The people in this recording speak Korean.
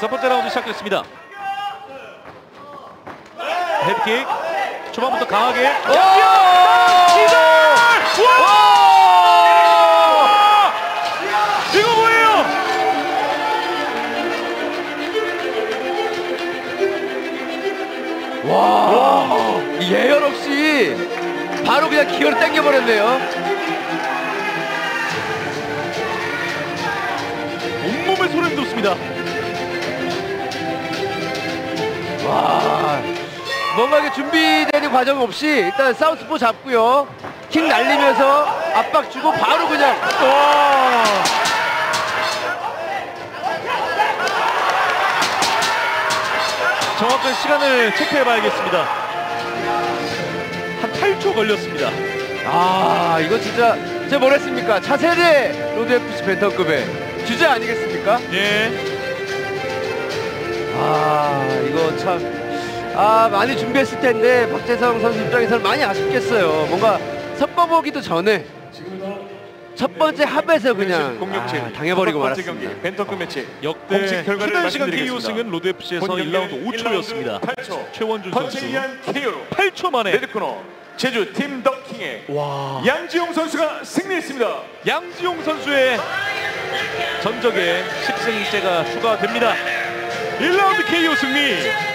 첫 번째 라운드 시작됐습니다. 헤드킥 초반부터 강하게 시작! 와! 이거 뭐예요? 와, 예열 없이 바로 그냥 기어를 당겨버렸네요. 온몸에 소름이 돋습니다. 뭔가 이게 준비되는 과정 없이 일단 사우스포 잡고요. 킥 날리면서 압박 주고 바로 그냥 와! 정확한 시간을 체크해 봐야겠습니다. 한 8초 걸렸습니다. 아 이거 진짜 제가 뭐랬습니까? 차세대 로드 FC 밴텀급의 주자 아니겠습니까? 예. 아 이거 참 아 많이 준비했을 텐데 박재성 선수 입장에서는 많이 아쉽겠어요. 뭔가 섞어보기도 전에 첫 번째 합에서 그냥 공격에 아, 당해버리고 말았습니다. 밴텀급 매치 역대 공식 결과를 최단 시간 KO 말씀드리겠습니다. 승은 로드 FC에서 본 1라운드 경기 5초였습니다. 8초 최원준 선수 KO로 8초 만에 레드코너 제주 팀 더킹의 와 양지용 선수가 승리했습니다. 양지용 선수의 전적에 10승째가 추가됩니다. 1라운드 KO 승리